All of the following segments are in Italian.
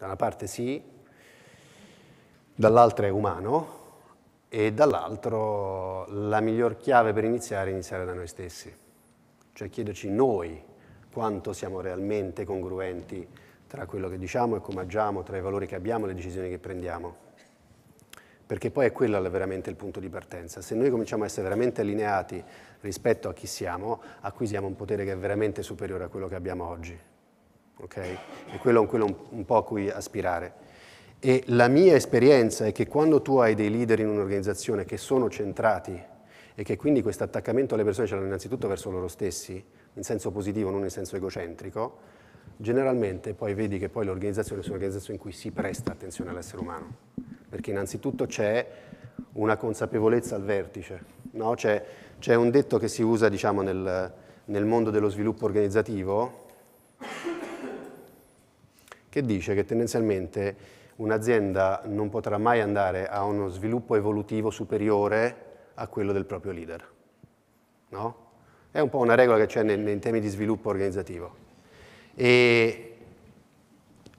Da una parte sì, dall'altra è umano e dall'altro la miglior chiave per iniziare è iniziare da noi stessi. Cioè chiederci noi quanto siamo realmente congruenti tra quello che diciamo e come agiamo, tra i valori che abbiamo e le decisioni che prendiamo. Perché poi è quello veramente il punto di partenza. Se noi cominciamo a essere veramente allineati rispetto a chi siamo, acquisiamo un potere che è veramente superiore a quello che abbiamo oggi. Okay? E quello quello un, un po' a cui aspirare. E la mia esperienza è che quando tu hai dei leader in un'organizzazione che sono centrati e che quindi questo attaccamento alle persone ce l'hanno innanzitutto verso loro stessi, in senso positivo, non in senso egocentrico, generalmente poi vedi che poi l'organizzazione è un'organizzazione in cui si presta attenzione all'essere umano, perché innanzitutto c'è una consapevolezza al vertice, no? c'è, c'è, un detto che si usa diciamo, nel, nel mondo dello sviluppo organizzativo che dice che tendenzialmente un'azienda non potrà mai andare a uno sviluppo evolutivo superiore a quello del proprio leader. No? È un po' una regola che c'è nei, nei temi di sviluppo organizzativo. E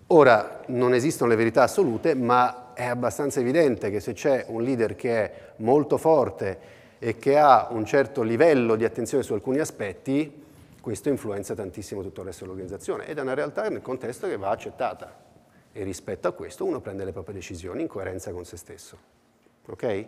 ora non esistono le verità assolute, ma è abbastanza evidente che se c'è un leader che è molto forte e che ha un certo livello di attenzione su alcuni aspetti, questo influenza tantissimo tutto il resto dell'organizzazione ed è una realtà nel contesto che va accettata e rispetto a questo uno prende le proprie decisioni in coerenza con se stesso. Ok?